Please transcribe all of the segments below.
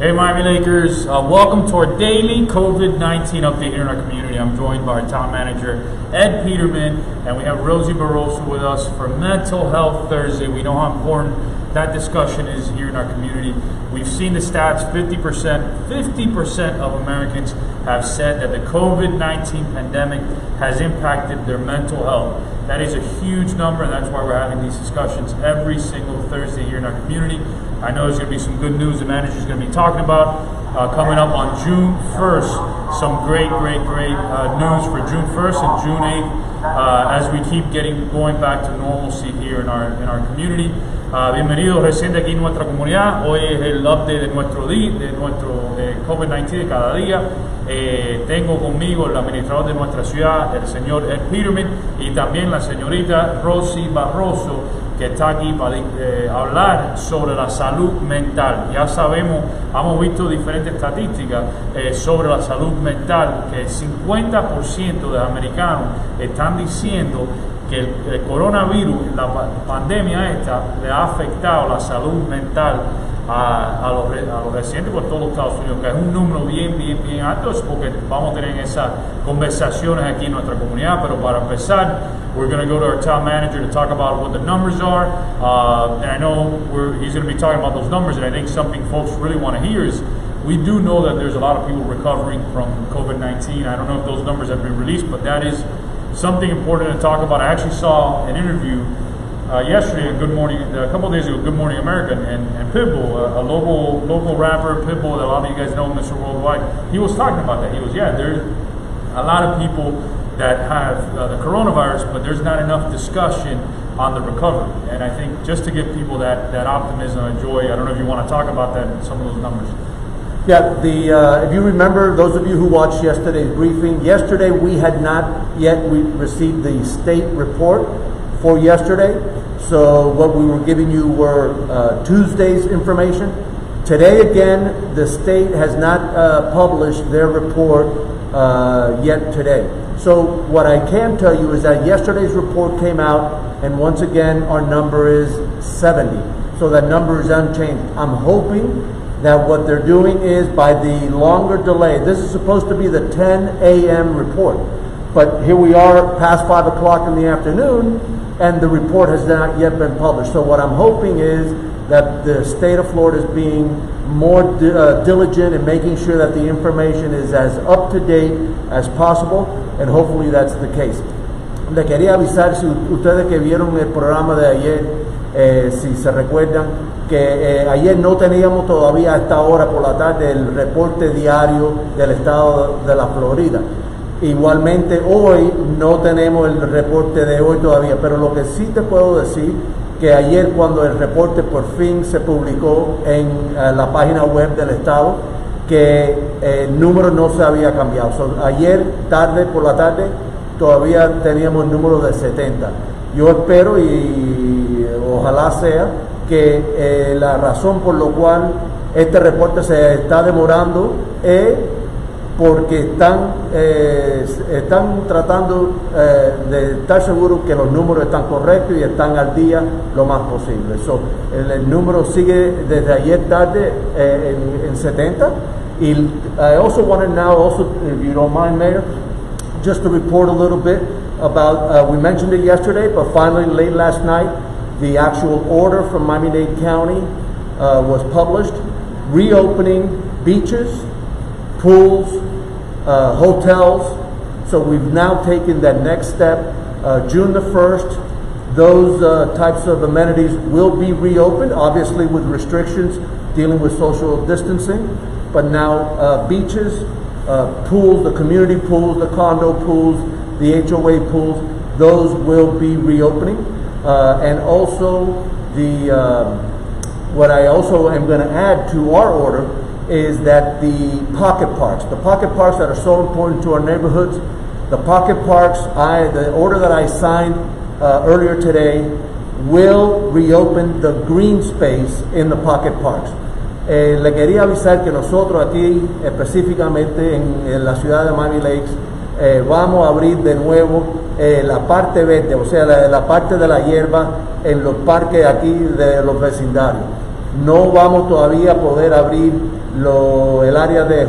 Hey, Miami Lakers. Uh, welcome to our daily COVID 19 update in our community. I'm joined by our town manager, Ed Peterman, and we have Rosie Barroso with us for Mental Health Thursday. We know how important that discussion is here in our community. We've seen the stats 50%, 50% of Americans have said that the COVID 19 pandemic has impacted their mental health. That is a huge number, and that's why we're having these discussions every single Thursday here in our community. I know there's going to be some good news the manager's going to be talking about uh, coming up on June 1st. Some great, great, great uh, news for June 1st and June 8th uh, as we keep getting going back to normalcy here in our in our community. Uh, bienvenidos recién aquí en nuestra comunidad. Hoy es el update de nuestro día, de nuestro eh, COVID-19 de cada día. Eh, tengo conmigo el administrador de nuestra ciudad, el señor Ed Peterman, y también la señorita Rosy Barroso, que está aquí para eh, hablar sobre la salud mental. Ya sabemos, hemos visto diferentes estadísticas eh, sobre la salud mental, que el 50% de los americanos están diciendo que el, coronavirus, la pandemia esta, le ha afectado la salud mental a, a, los, a, los, residentes por todos los Estados Unidos, que es un número bien, bien, bien alto, porque vamos a tener esas conversaciones aquí en nuestra comunidad, pero para empezar, we're going to go to our town manager to talk about what the numbers are, uh, and I know he's going to be talking about those numbers, and I think something folks really want to hear is we do know that there's a lot of people recovering from COVID-19. I don't know if those numbers have been released, but that is something important to talk about. I actually saw an interview uh, yesterday on Good Morning, a couple days ago, Good Morning America, and, and Pitbull, a, a, local local rapper, Pitbull, that a lot of you guys know, Mr. Worldwide, he was talking about that. He was, yeah, there's a lot of people that have uh, the coronavirus, but there's not enough discussion on the recovery. And I think just to give people that, that optimism and joy, I don't know if you want to talk about that, some of those numbers. Yeah, the uh, if you remember, those of you who watched yesterday's briefing, yesterday we had not yet we received the state report for yesterday. So what we were giving you were uh, Tuesday's information. Today again, the state has not uh, published their report uh, yet today. So what I can tell you is that yesterday's report came out, and once again our number is 70. So that number is unchanged. I'm hoping that what they're doing is by the longer delay, this is supposed to be the 10 a.m. report, but here we are past 5 o'clock in the afternoon, and the report has not yet been published. So, what I'm hoping is that the state of Florida is being more di uh, diligent in making sure that the information is as up to date as possible, and hopefully that's the case. Le quería avisar si ustedes que vieron el programa de ayer, eh, si se recuerdan, que eh, ayer no teníamos todavía a esta hora por la tarde el reporte diario del estado de la Florida. Igualmente hoy no tenemos el reporte de hoy todavía, pero lo que sí te puedo decir que ayer cuando el reporte por fin se publicó en eh, la página web del estado, que eh, el número no se había cambiado. ayer tarde por la tarde todavía teníamos el número de 70. Yo espero y ojalá sea que eh, la razón por lo cual este reporte se está demorando es porque están, eh, están tratando eh, de estar seguros que los números están correctos y están al día lo más posible. So, el, el, número sigue desde ayer tarde eh, en, en, 70. Y I also want to now, also, if you don't mind, Mayor, just to report a little bit about, uh, we mentioned it yesterday, but finally late last night, the actual order from Miami-Dade County uh, was published, reopening beaches, pools, uh, hotels. So we've now taken that next step. Uh, June the 1st, those uh, types of amenities will be reopened, obviously with restrictions dealing with social distancing. But now uh, beaches, uh, pools, the community pools, the condo pools, the HOA pools, those will be reopening. Uh, and also the um, what I also am going to add to our order is that the pocket parks, the pocket parks that are so important to our neighborhoods, the pocket parks, I the order that I signed uh, earlier today will reopen the green space in the pocket parks. Eh, le quería avisar que nosotros aquí, específicamente en, en la ciudad de Miami Lakes, eh, vamos a abrir de nuevo eh, la parte verde, o sea, la, parte de la hierba en los parques aquí de los vecindarios. No vamos todavía a poder abrir el área de, eh,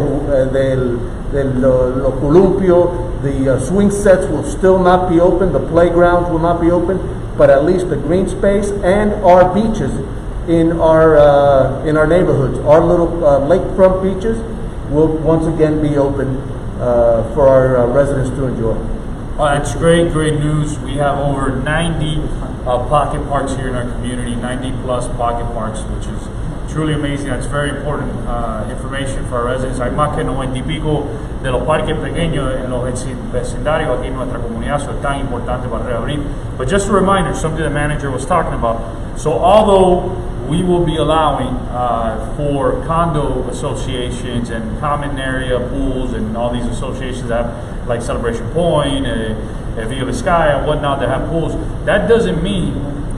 del, del lo, lo columpio. The swing sets will still not be open. The playgrounds will not be open. But at least the green space and our beaches in our uh, in our neighborhoods, our little uh, lakefront beaches, will once again be open uh, for our uh, residents to enjoy. Oh, that's great, great news. We have over 90 uh, pocket parks here in our community, 90 plus pocket parks, which is truly amazing. That's very important uh, information for our residents. Hay más que 90 y pico de los parques pequeños en los veci- vecindarios aquí en nuestra comunidad, so es tan importante para reabrir. But just a reminder, something the manager was talking about. So although we will be allowing uh, for condo associations and common area pools and all these associations that have like Celebration Point, uh, uh, Via Vizcaya, and whatnot that have pools. That doesn't mean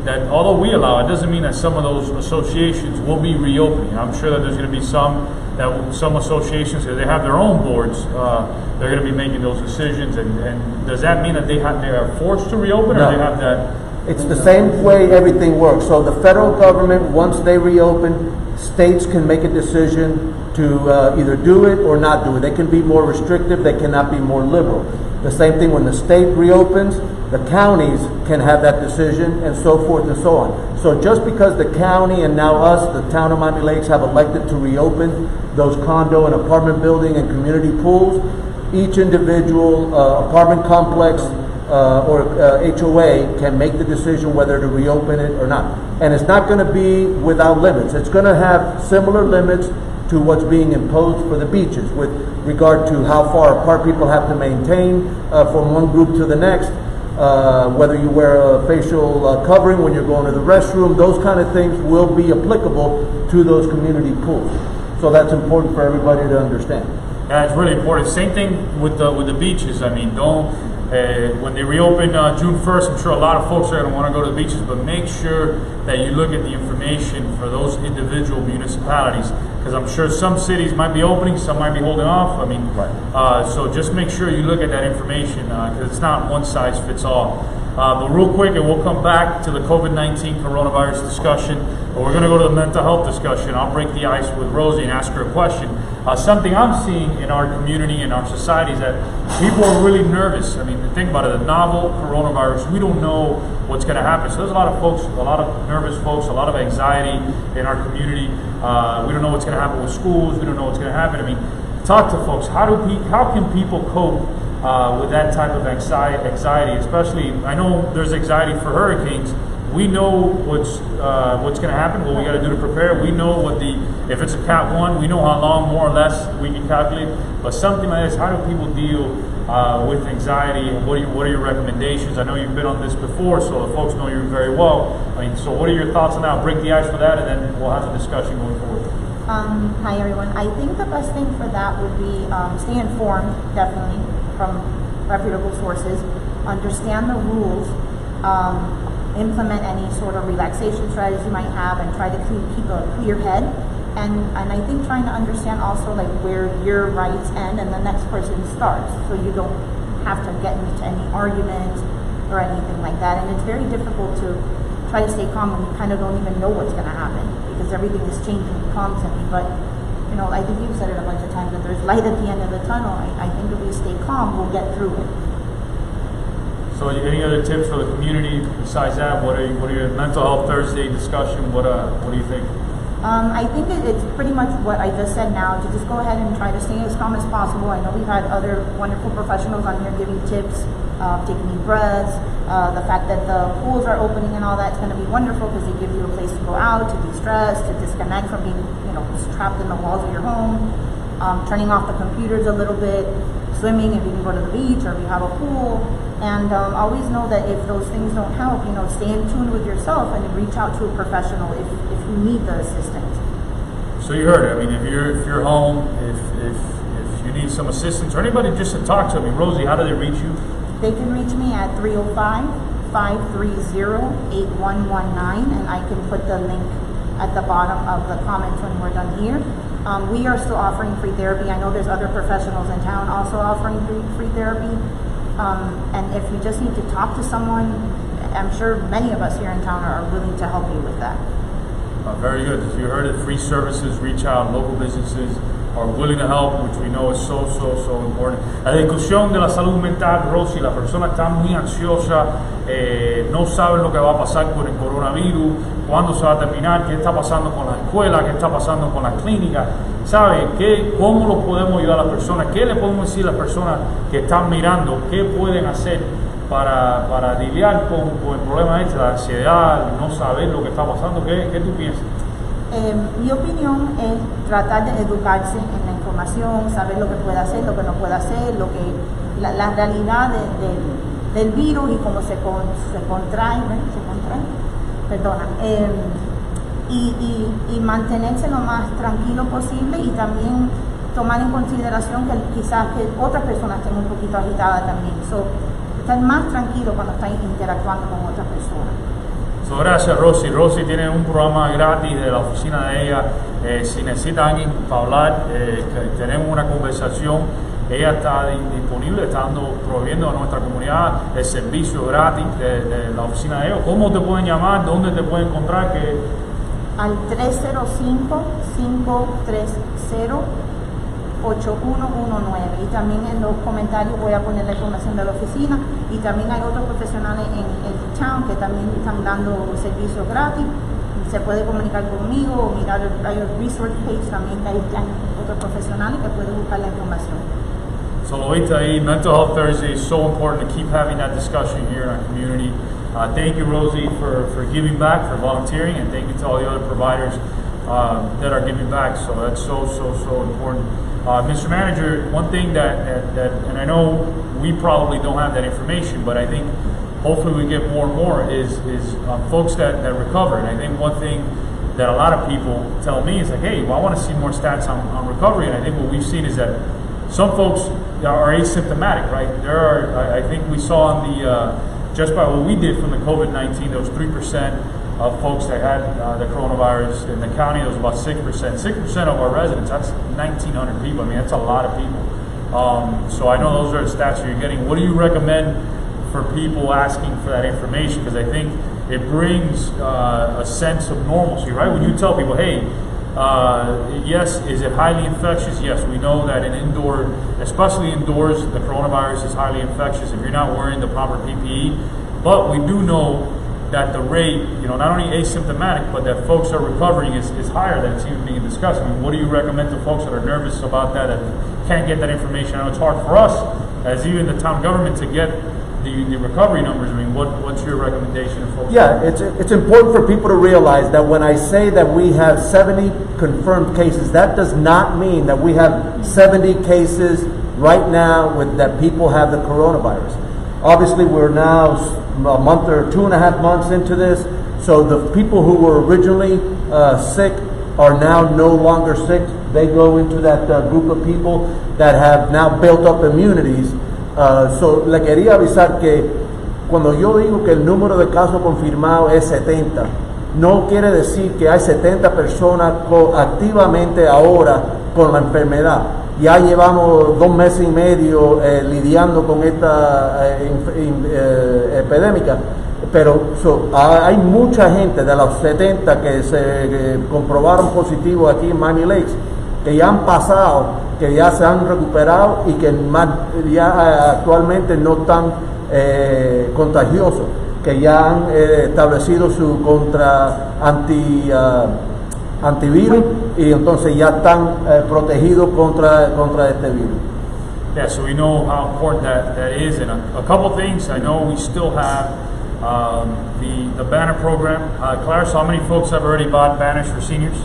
that although we allow it, doesn't mean that some of those associations will be reopening. I'm sure that there's going to be some that some associations because they have their own boards. Uh, they're going to be making those decisions, and, and does that mean that they have they are forced to reopen, No. or they have that? It's the same way everything works. So the federal government, once they reopen, states can make a decision to uh, either do it or not do it. They can be more restrictive, they cannot be more liberal. The same thing when the state reopens, the counties can have that decision and so forth and so on. So just because the county and now us, the town of Miami Lakes, have elected to reopen those condo and apartment building and community pools, each individual uh, apartment complex uh, or uh, HOA can make the decision whether to reopen it or not. And it's not going to be without limits. It's going to have similar limits to what's being imposed for the beaches with regard to how far apart people have to maintain uh, from one group to the next, uh, whether you wear a facial uh, covering when you're going to the restroom, those kind of things will be applicable to those community pools. So that's important for everybody to understand. Yeah, it's really important. Same thing with the with the beaches. I mean, don't uh, when they reopen uh, June first. I'm sure a lot of folks are going to want to go to the beaches, but make sure that you look at the information for those individual municipalities because I'm sure some cities might be opening, some might be holding off. I mean, Right. uh, so just make sure you look at that information because it's not one size fits all. Uh, but real quick, and we'll come back to the COVID-19 coronavirus discussion. But we're going to go to the mental health discussion. I'll break the ice with Rosie and ask her a question. Uh, something I'm seeing in our community and our society is that people are really nervous. I mean, think about it, the novel coronavirus, we don't know what's going to happen. So there's a lot of folks, a lot of nervous folks, a lot of anxiety in our community. Uh, we don't know what's going to happen with schools. We don't know what's going to happen. I mean, talk to folks. How do pe- how can people cope uh, with that type of anxiety, anxiety? Especially, I know there's anxiety for hurricanes. We know what's uh, what's going to happen. What we got to do to prepare. We know what the if it's a Cat one, we know how long more or less we can calculate. But something like this, how do people deal uh, with anxiety? What are your, what are your recommendations? I know you've been on this before, so the folks know you very well. I mean, so what are your thoughts on that? Break the ice for that, and then we'll have a discussion going forward. Um, hi everyone. I think the best thing for that would be um, stay informed, definitely, from reputable sources. Understand the rules. Um, implement any sort of relaxation strategies you might have, and try to keep, a clear head. And and I think trying to understand also like where your rights end and the next person starts, so you don't have to get into any argument or anything like that. And it's very difficult to try to stay calm when you kind of don't even know what's going to happen because everything is changing constantly. But you know, I think you've said it a bunch of times that there's light at the end of the tunnel. I, I think if we stay calm, we'll get through it. So, any other tips for the community besides that? What are you, what are your mental health Thursday discussion? What uh, what do you think? Um, I think it, it's pretty much what I just said now. To just go ahead and try to stay as calm as possible. I know we've had other wonderful professionals on here giving tips, uh, taking deep breaths. Uh, the fact that the pools are opening and all that's going to be wonderful because they give you a place to go out, to de-stress, to disconnect from being, you know, trapped in the walls of your home. Um, turning off the computers a little bit, swimming if you can go to the beach or if you have a pool. And um, always know that if those things don't help, you know, stay in tune with yourself and reach out to a professional if, if you need the assistance. So you heard it. I mean, if you're if you're home, if if if you need some assistance or anybody just to talk to me, Rosie, how do they reach you? They can reach me at 305-530-8119 and I can put the link at the bottom of the comments when we're done here. Um, we are still offering free therapy. I know there's other professionals in town also offering free, free therapy. Um, and if you just need to talk to someone, I'm sure many of us here in town are willing to help you with that. Uh, very good. As you heard it, free services reach out, local businesses are willing to help, which we know is so, so, so important. La discusión de la salud mental, Rosy, la persona está muy ansiosa, eh, no sabe lo que va a pasar con el coronavirus, cuándo se va a terminar, qué está pasando con la escuela, qué está pasando con la clínica, ¿sabe? ¿Qué, ¿Cómo lo podemos ayudar a las personas? ¿Qué le podemos decir a las personas que están mirando? ¿Qué pueden hacer para, para lidiar con, con el problema este, la ansiedad, no saber lo que está pasando? ¿Qué, qué tú piensas? Eh, mi opinión es tratar de educarse en la información, saber lo que puede hacer, lo que no puede hacer, lo que la, la realidad de- de- del virus y cómo se, se contrae, se contrae, perdona, Eh, y, mantenerse lo más tranquilo posible y también tomar en consideración que quizás que otras personas estén un poquito agitadas también, so, estar más tranquilo cuando están interactuando con otras personas. So, gracias Rosy. Rosy tiene un programa gratis de la oficina de ella. Eh, si necesita alguien para hablar, eh, tenemos una conversación. Ella está di- disponible, está dando, proveyendo a nuestra comunidad el servicio gratis de, la oficina de ella. ¿Cómo te pueden llamar? ¿Dónde te pueden encontrar? Al 305-530-8119 y también en los comentarios voy a poner la información de la oficina. Y también hay otros profesionales en el town que también están dando servicios gratis. Se puede comunicar conmigo o mirar el, el resource page. También hay, hay otros profesionales que pueden buscar la información. So lo viste ahí, Mental Health Thursday is so important to keep having that discussion here in our community. Uh, thank you, Rosie, for, for giving back, for volunteering, and thank you to all the other providers uh, that are giving back. So that's so, so, so important. Uh, Mr. Manager, one thing that, that, that, and I know we probably don't have that information, but I think hopefully we get more and more is, is uh, folks that, that recover. And I think one thing that a lot of people tell me is like, hey, well, I want to see more stats on, on recovery. And I think what we've seen is that some folks are asymptomatic, right? There are, I- I think we saw on the, uh, just by what we did from the COVID 19, there was 3% of folks that had uh, the coronavirus. In the county, there was about 6%. 6% of our residents, that's 1,900 people. I mean, that's a lot of people. Um, so I know those are the stats you're getting. What do you recommend for people asking for that information? Because I think it brings uh, a sense of normalcy, right? When you tell people, hey, uh, yes, is it highly infectious? Yes, we know that in indoor, especially indoors, the coronavirus is highly infectious if you're not wearing the proper PPE. But we do know that the rate, you know, not only asymptomatic, but that folks are recovering is, is higher than it's even being discussed. I mean, what do you recommend to folks that are nervous about that and can't get that information? I know it's hard for us, as even the town government, to get the, the recovery numbers. I mean, what, what's your recommendation folks? Yeah, it's, it's important for people to realize that when I say that we have 70 confirmed cases, that does not mean that we have 70 cases right now with, that people have the coronavirus. Obviously, we're now a month or two and a half months into this, so the people who were originally uh, sick are now no longer sick. They go into that uh, group of people that have now built up immunities. Uh, so, le quería avisar que cuando yo digo que el número de casos confirmados es 70, no quiere decir que hay 70 personas activamente ahora con la enfermedad. Ya llevamos dos meses y medio eh, lidiando con esta eh, eh, epidémica, pero ha- hay mucha gente de los 70 que se comprobaron positivos aquí en Miami Lakes que ya han pasado, que ya se han recuperado y que más- ya eh, actualmente no están eh, contagiosos, que ya han eh, establecido su contra anti ah, antivirus y entonces ya están eh, protegidos contra contra este virus. Yeah, so we know how important that, that is. And a, a couple things, I know we still have um, the, the banner program. Uh, Claire, so how many folks have already bought banners for seniors?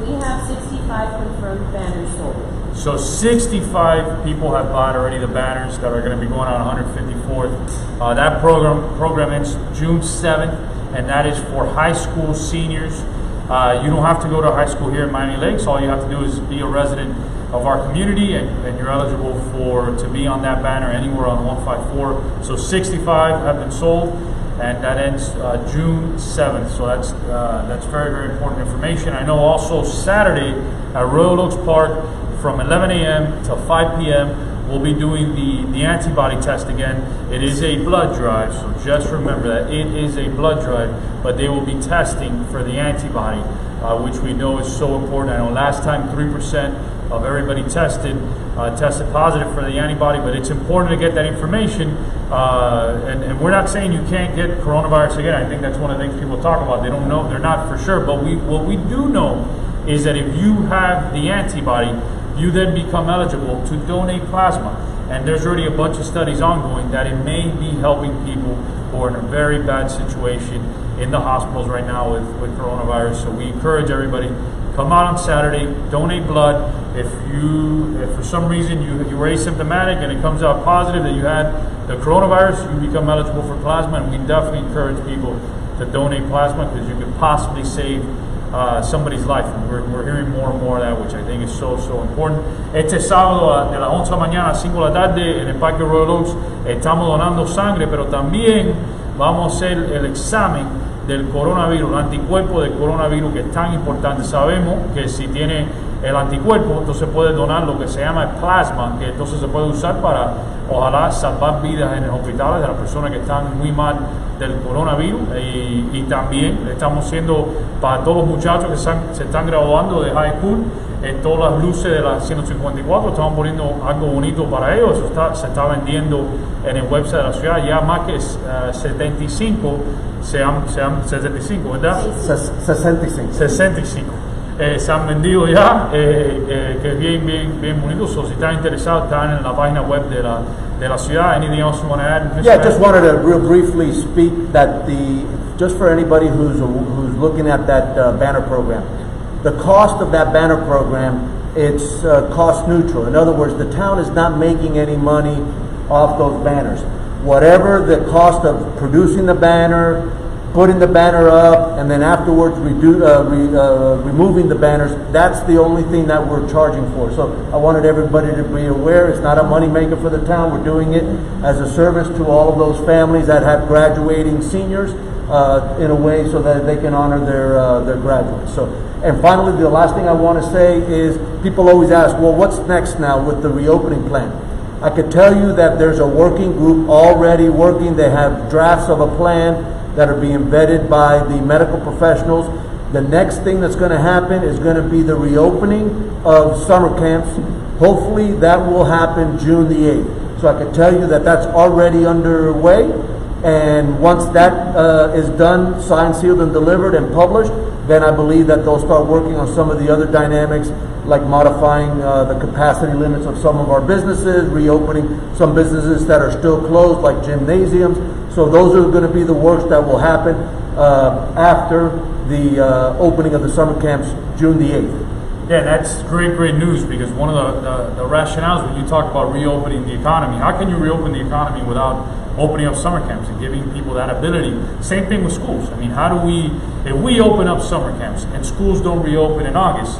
We have 65 confirmed banners sold. So 65 people have bought already the banners that are going to be going on 154th. Uh, that program program ends June 7th, and that is for high school seniors. Uh, you don't have to go to high school here in Miami Lakes. All you have to do is be a resident of our community, and, and you're eligible for to be on that banner anywhere on 154. So 65 have been sold, and that ends uh, June 7th. So that's uh, that's very very important information. I know also Saturday at Royal Oaks Park from 11 a.m. to 5 p.m. We'll be doing the, the antibody test again. It is a blood drive, so just remember that it is a blood drive, but they will be testing for the antibody. uh, which we know is so important. I know last time 3% of everybody tested uh, tested positive for the antibody, but it's important to get that information. Uh, and, and we're not saying you can't get coronavirus again. I think that's one of the things people talk about. They don't know, they're not for sure. But we, what we do know is that if you have the antibody, you then become eligible to donate plasma. And there's already a bunch of studies ongoing that it may be helping people who are in a very bad situation in the hospitals right now with, with coronavirus. So we encourage everybody come out on Saturday, donate blood. If you, if for some reason you, you were asymptomatic and it comes out positive that you had the coronavirus, you become eligible for plasma. And we definitely encourage people to donate plasma because you could possibly save uh, somebody's life. We're, we're hearing more and more of that, which I think is so, so important. Este sábado a- de las 11 de la mañana a 5 de la tarde en el Parque Royal Oaks estamos donando sangre, pero también vamos a hacer el examen del coronavirus, anticuerpo del coronavirus que es tan importante. Sabemos que si tiene el anticuerpo, entonces puede donar lo que se llama plasma, que entonces se puede usar para, ojalá, salvar vidas en los hospitales de las personas que están muy mal del coronavirus. Y, y también estamos haciendo para todos los muchachos que están- se están graduando de high school, en todas las luces de la 154, estamos poniendo algo bonito para ellos. Eso está- se está vendiendo en el website de la ciudad. Ya más que eh, 75 se han, se han 75, ¿verdad? Ses- 65. 65. Eh, se han vendido ya, eh, eh, que es bien, bien, bien bonito. So, si están interesados, están en la página web de la, de la ciudad. Anything else you want to add? Mr. Yeah, just wanted to real briefly speak that the, just for anybody who's, who's looking at that uh, banner program, the cost of that banner program, it's uh, cost neutral. In other words, the town is not making any money off those banners. Whatever the cost of producing the banner, putting the banner up, and then afterwards redo, uh, re, uh, removing the banners, that's the only thing that we're charging for. So I wanted everybody to be aware, it's not a moneymaker for the town, we're doing it as a service to all of those families that have graduating seniors, uh, in a way so that they can honor their, uh, their graduates. So, and finally, the last thing I want to say is, people always ask, well, what's next now with the reopening plan? I could tell you that there's a working group already working. They have drafts of a plan that are being vetted by the medical professionals. The next thing that's going to happen is going to be the reopening of summer camps. Hopefully, that will happen June the 8th. So I can tell you that that's already underway. And once that uh, is done, signed, sealed, and delivered and published, then I believe that they'll start working on some of the other dynamics, like modifying uh, the capacity limits of some of our businesses, reopening some businesses that are still closed, like gymnasiums. So those are going to be the works that will happen uh, after the uh, opening of the summer camps, June the 8th. Yeah, that's great, great news because one of the, the, the rationales when you talk about reopening the economy, how can you reopen the economy without opening up summer camps and giving people that ability? Same thing with schools. I mean, how do we, if we open up summer camps and schools don't reopen in August,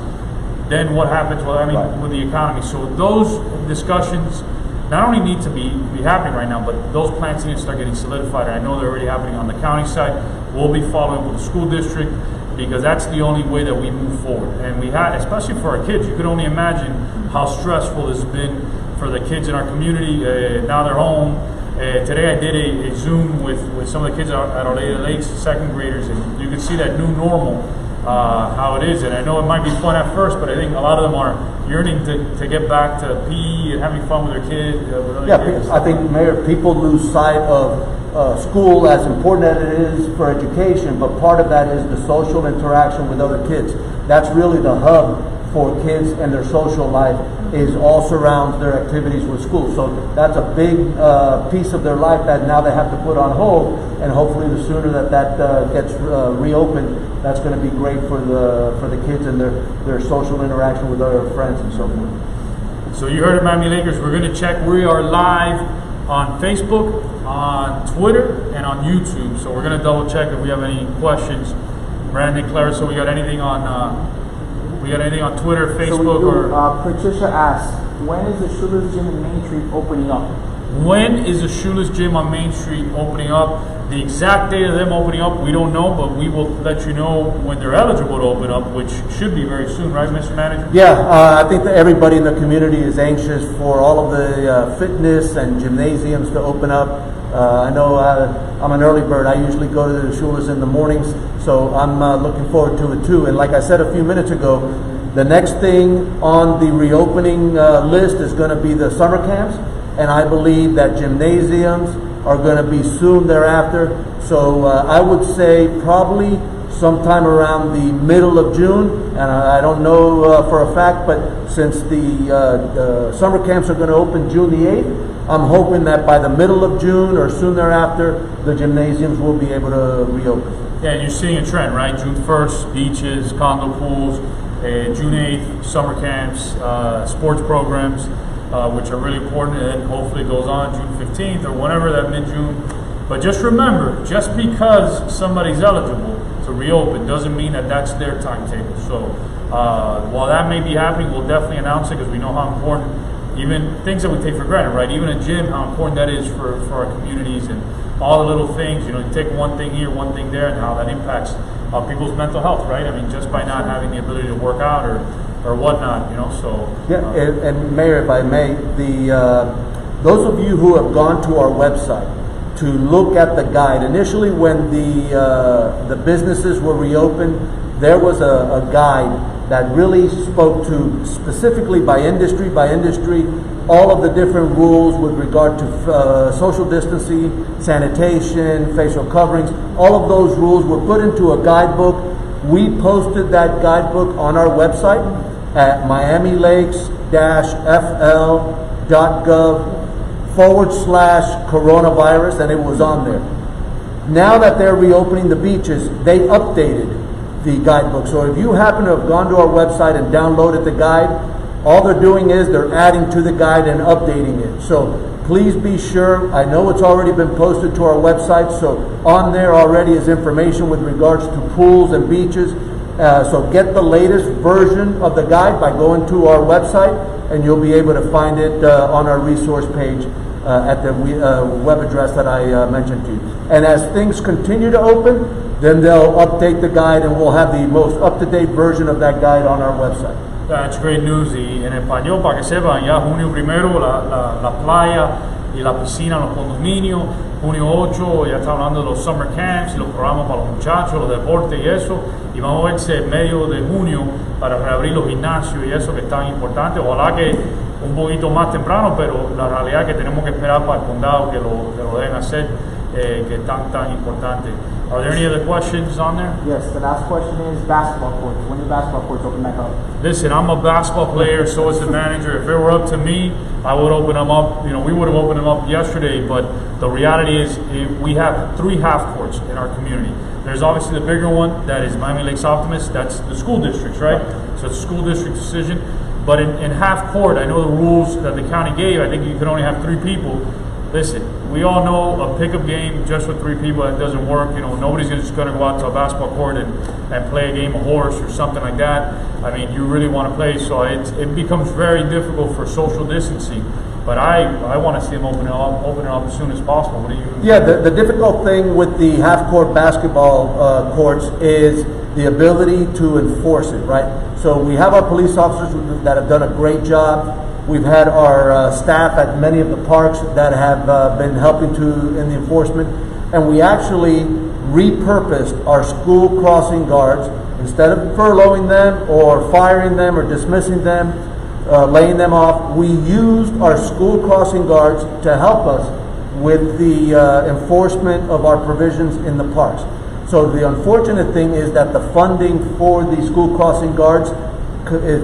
then what happens? Well, I mean, Right. with the economy. So those discussions not only need to be, be happening right now, but those plans need to start getting solidified. I know they're already happening on the county side. We'll be following with the school district because that's the only way that we move forward. And we had, especially for our kids, you could only imagine how stressful this has been for the kids in our community. Uh, now they're home. Uh, today I did a, a Zoom with, with some of the kids at at Oneida Lakes, second graders, and you can see that new normal, uh, how it is. And I know it might be fun at first, but I think a lot of them are yearning to, to get back to PE and having fun with their kids. Uh, with other Yeah, kids. I think, Mayor, people lose sight of uh, school as important as it is for education, but part of that is the social interaction with other kids. That's really the hub for kids and their social life is all surrounds their activities with school. So that's a big uh, piece of their life that now they have to put on hold, and hopefully the sooner that that uh, gets uh, reopened, that's going to be great for the for the kids and their, their social interaction with other friends and so forth. So you heard it, Miami Lakers. We're going to check. We are live on Facebook, on Twitter, and on YouTube. So we're going to double check if we have any questions. Brandon, Clara, so we got anything on? We got anything on Twitter, So Facebook, do, or uh, Patricia asks, when is the Shula's Gym in Main Street opening up? when is the Shula's Gym on Main Street opening up? The exact date of them opening up, we don't know, but we will let you know when they're eligible to open up, which should be very soon, right, Mr. Manager? Yeah, uh, I think that everybody in the community is anxious for all of the uh, fitness and gymnasiums to open up. Uh, I know uh, I'm an early bird. I usually go to the Shula's in the mornings, so I'm uh, looking forward to it too. And like I said a few minutes ago, the next thing on the reopening uh, list is going to be the summer camps, and I believe that gymnasiums are going to be soon thereafter. So uh, I would say probably sometime around the middle of June, and I, I don't know uh, for a fact, but since the, uh, the summer camps are going to open June the 8th, I'm hoping that by the middle of June or soon thereafter, the gymnasiums will be able to reopen. Yeah, you're seeing a trend, right? June 1st, beaches, condo pools, uh, June 8th, summer camps, uh, sports programs, uh, which are really important, and hopefully goes on June 15th or whenever that mid June. But just remember, just because somebody's eligible to reopen doesn't mean that that's their timetable. So uh, while that may be happening, we'll definitely announce it because we know how important even things that we take for granted, right? Even a gym, how important that is for, for our communities and all the little things. You know, you take one thing here, one thing there, and how that impacts uh, people's mental health, right? I mean, just by not having the ability to work out or, or whatnot, you know. So Yeah, uh, and, and Mayor, if I may, the, uh, those of you who have gone to our website to look at the guide, initially when the, uh, the businesses were reopened, there was a, a guide that really spoke to specifically by industry, by industry, all of the different rules with regard to uh, social distancing, sanitation, facial coverings. All of those rules were put into a guidebook. We posted that guidebook on our website at miamilakes-fl.gov forward slash coronavirus, and it was on there. Now that they're reopening the beaches, they updated the guidebook. So if you happen to have gone to our website and downloaded the guide, all they're doing is they're adding to the guide and updating it. So please be sure. I know it's already been posted to our website, so on there already is information with regards to pools and beaches. Uh, so get the latest version of the guide by going to our website, and you'll be able to find it uh, on our resource page uh, at the uh, web address that I uh, mentioned to you. And as things continue to open, then they'll update the guide, and we'll have the most up-to-date version of that guide on our website. That's great news. Y en español, para que sepan, ya junio primero, la, la, la playa y la piscina, los condominios. Junio 8, ya está hablando de los summer camps y los programas para los muchachos, los deportes y eso. Y vamos a verse en medio de junio para reabrir los gimnasios y eso que es tan importante. Ojalá que un poquito más temprano, pero la realidad es que tenemos que esperar para el condado que lo, que lo deben hacer, eh, que es tan, tan importante. Are there any other questions on there? Yes, the last question is basketball courts. When do basketball courts open back up? Listen, I'm a basketball player, so is the manager. If it were up to me, I would open them up. You know, we would have opened them up yesterday, but the reality is eh, we have three half courts in our community. There's obviously the bigger one that is Miami Lakes Optimist. That's the school districts, right? So it's a school district decision. But in, in half court, I know the rules that the county gave. I think you can only have three people. Listen, we all know a pickup game just with three people that doesn't work. You know, nobody's just going to go out to a basketball court and, and play a game of horse or something like that. I mean, you really want to play, so it, it becomes very difficult for social distancing. But I, I want to see them open it up, open it up as soon as possible. What do you? Yeah, the, the difficult thing with the half-court basketball uh, courts is the ability to enforce it, right? So we have our police officers that have done a great job. We've had our uh, staff at many of the parks that have uh, been helping to in the enforcement, and we actually repurposed our school crossing guards instead of furloughing them or firing them or dismissing them, uh, laying them off. We used our school crossing guards to help us with the uh, enforcement of our provisions in the parks. So the unfortunate thing is that the funding for the school crossing guards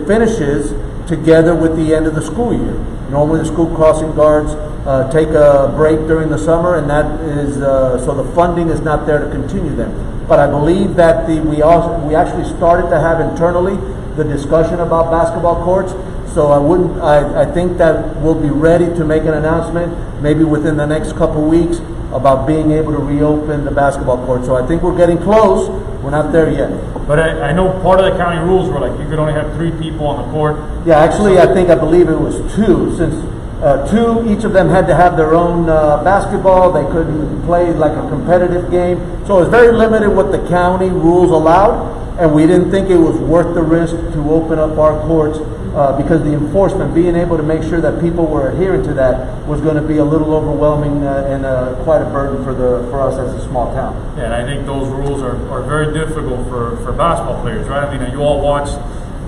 finishes together with the end of the school year. Normally, the school crossing guards uh, take a break during the summer, and that is uh, so the funding is not there to continue them. But I believe that the we also we actually started to have internally the discussion about basketball courts. So I wouldn't. I, I think that we'll be ready to make an announcement maybe within the next couple weeks about being able to reopen the basketball court. So I think we're getting close. We're not there yet. But I, I know part of the county rules were like you could only have three people on the court. Yeah, actually, I think I believe it was two since Uh, two, each of them had to have their own uh, basketball. They couldn't play like a competitive game. So it was very limited what the county rules allowed, and we didn't think it was worth the risk to open up our courts uh, because the enforcement, being able to make sure that people were adhering to that, was going to be a little overwhelming uh, and uh, quite a burden for the for us as a small town. Yeah, and I think those rules are, are very difficult for, for basketball players, right? I mean, you all watched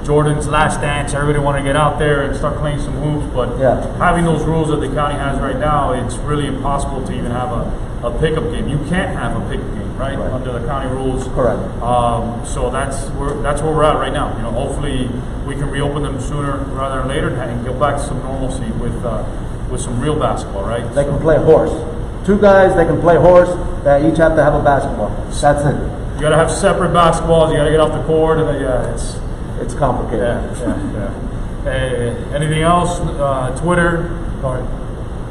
Jordan's last dance. Everybody want to get out there and start playing some hoops, but Yeah. having those rules that the county has right now, it's really impossible to even have a, a pickup game. You can't have a pickup game, right? Right. Under the county rules. Correct. Um, so that's where that's where we're at right now. You know, hopefully we can reopen them sooner rather than later and get back to some normalcy with uh, with some real basketball, right? They can play horse. Two guys, they can play horse. They each have to have a basketball. That's it. You got to have separate basketballs. You got to get off the court, and uh, yeah, it's It's complicated. yeah, yeah, yeah. Hey, anything else? Uh, Twitter. Go ahead.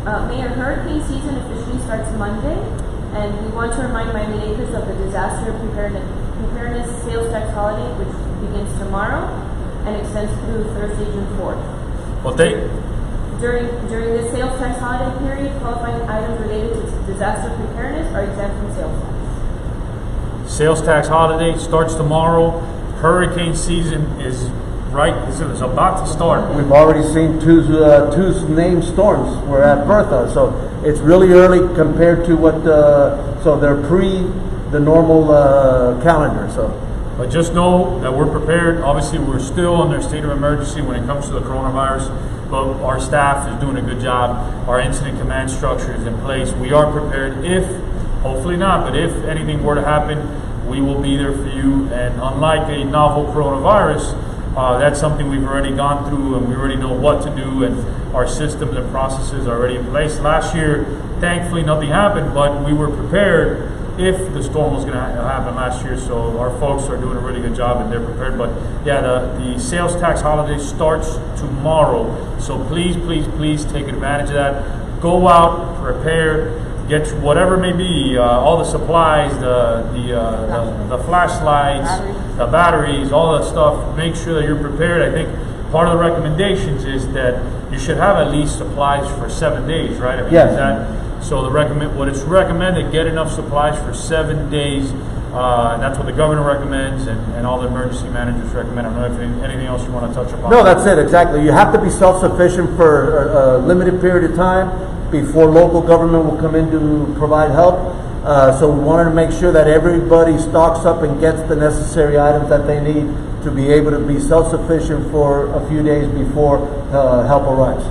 Uh, Mayor, hurricane season officially starts Monday, and we want to remind Miami Lakers of the disaster preparedness, preparedness sales tax holiday, which begins tomorrow and extends through Thursday, June 4th. Well, they, During, during this sales tax holiday period, qualifying items related to disaster preparedness are exempt from sales tax. sales tax holiday starts tomorrow. Hurricane season is right. Is is about to start. We've already seen two uh, two named storms. We're at Bertha, so it's really early compared to what. Uh, so they're pre the normal uh, calendar. So But just know that we're prepared. Obviously, we're still under a state of emergency when it comes to the coronavirus, but our staff is doing a good job. Our incident command structure is in place. We are prepared if, hopefully not, but if anything were to happen, we will be there for you. And unlike a novel coronavirus, uh, that's something we've already gone through and we already know what to do and our systems and processes are already in place. Last year, thankfully, nothing happened, but we were prepared if the storm was going to happen last year. So our folks are doing a really good job and they're prepared. But yeah, the, the sales tax holiday starts tomorrow. So please, please, please take advantage of that. Go out, prepare, get whatever may be, uh, all the supplies, the the, uh, the, the flashlights, Batteries. the batteries, all that stuff. Make sure that you're prepared. I think part of the recommendations is that you should have at least supplies for seven days, right? I mean, Yes. that so the recommend what it's recommended get enough supplies for seven days. Uh, and that's what the governor recommends, and, and all the emergency managers recommend. I don't know if any- anything else you want to touch upon. no, that's it exactly. You have to be self-sufficient for a, a limited period of time before local government will come in to provide help. Uh, so we wanted to make sure that everybody stocks up and gets the necessary items that they need to be able to be self-sufficient for a few days before uh, help arrives.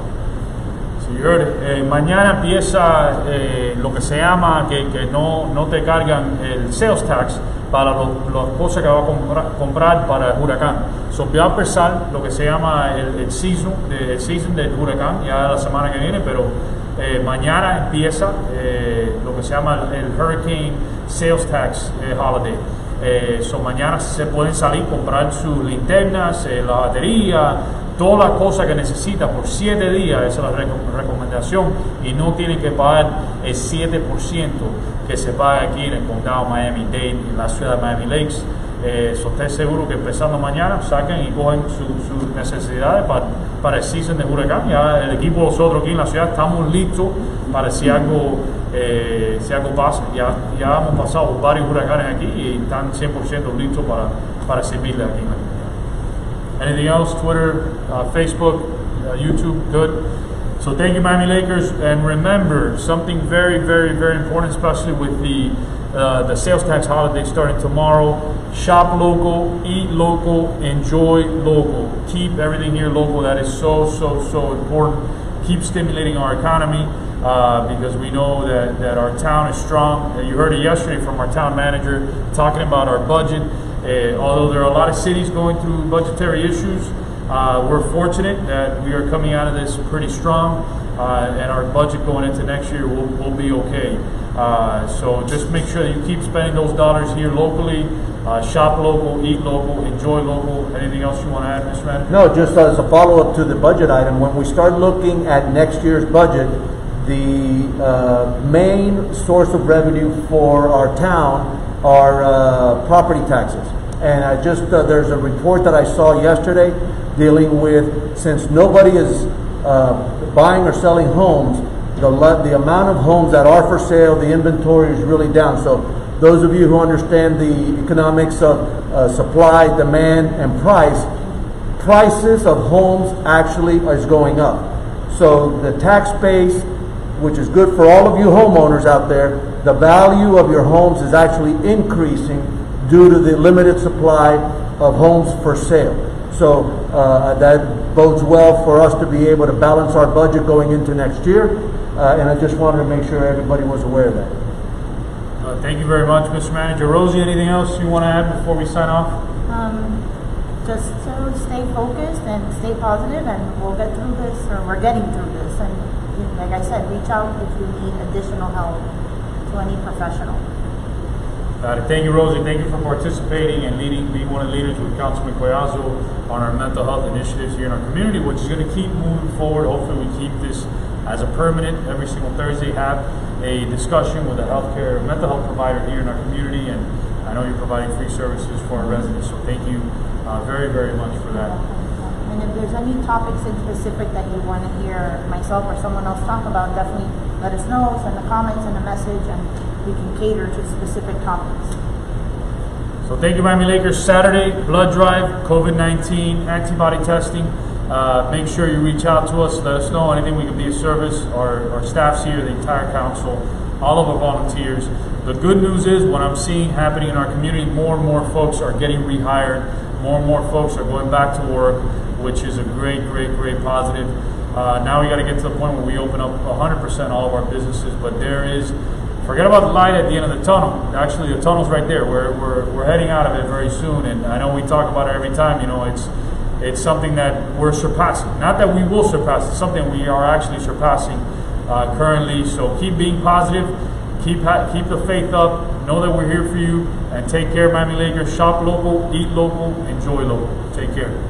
Yo, eh, mañana empieza eh, lo que se llama que, que no, no te cargan el sales tax para las cosas que va a compra- comprar para el huracán. So, va a empezar lo que se llama el, el season, el season del huracán ya la semana que viene, pero eh, mañana empieza eh, lo que se llama el, Hurricane Sales Tax eh, Holiday. So, mañana se pueden salir, comprar sus linternas, la batería, todas las cosas que necesita por 7 días, esa es la reco- recomendación, y no tienen que pagar el 7% que se paga aquí en el condado Miami-Dade, en la ciudad de Miami Lakes. So, esté seguro que empezando mañana saquen y cogen su- sus necesidades para, para el season de huracán. Ya el equipo nosotros aquí en la ciudad estamos listos para si algo, eh, si algo pasa. Ya, ya hemos pasado varios huracanes aquí y están 100% listos para, para servirle aquí. Anything else? Twitter, uh, Facebook, uh, YouTube, good. So thank you, Miami Lakers, and remember something very, very, very important, especially with the uh, the sales tax holiday starting tomorrow. Shop local, eat local, enjoy local. Keep everything here local. That is so, so, so important. Keep stimulating our economy uh, because we know that, that our town is strong. Uh, You heard it yesterday from our town manager talking about our budget. Uh, although there are a lot of cities going through budgetary issues, uh, we're fortunate that we are coming out of this pretty strong, uh, and our budget going into next year will, will be okay. Uh, so just make sure that you keep spending those dollars here locally, uh, shop local, eat local, enjoy local. Anything else you want to add, Mr. Manager? No, just as a follow-up to the budget item, when we start looking at next year's budget, the uh, main source of revenue for our town are uh, property taxes. And I just, uh, there's a report that I saw yesterday dealing with, since nobody is uh, buying or selling homes, the, the amount of homes that are for sale, the inventory is really down. So those of you who understand the economics of uh, supply, demand, and price, prices of homes actually is going up. So the tax base, which is good for all of you homeowners out there, the value of your homes is actually increasing due to the limited supply of homes for sale. So uh, that bodes well for us to be able to balance our budget going into next year. Uh, and I just wanted to make sure everybody was aware of that. Uh, thank you very much, Mr. Manager. Rosie, anything else you want to add before we sign off? Um, just to stay focused and stay positive, and we'll get through this, or we're getting through this. And like I said, reach out if you need additional help to any professional. It. Thank you, Rosie. Thank you for participating and leading, being one of the leaders with Councilman Collazo on our mental health initiatives here in our community, which is going to keep moving forward. Hopefully, we keep this as a permanent every single Thursday. Have a discussion with a healthcare mental health provider here in our community, and I know you're providing free services for our residents. So thank you uh, very, very much for that. And if there's any topics in specific that you want to hear myself or someone else talk about, definitely let us know. Send the comments and a message, and we can cater to specific topics. So thank you, Miami Lakers. Saturday, blood drive, COVID 19, antibody testing. Uh, make sure you reach out to us. Let us know anything we can be of service. Our, our staff's here, the entire council, all of our volunteers. The good news is what I'm seeing happening in our community, more and more folks are getting rehired. More and more folks are going back to work, which is a great, great, great positive. Uh, now we got to get to the point where we open up 100% all of our businesses, but there is forget about the light at the end of the tunnel. Actually, the tunnel's right there. We're, we're, we're heading out of it very soon, and I know we talk about it every time. You know, it's it's something that we're surpassing. Not that we will surpass. It's something we are actually surpassing uh, currently. So keep being positive. Keep keep the faith up. Know that we're here for you, and take care, Miami Lakers. Shop local, eat local, enjoy local. Take care.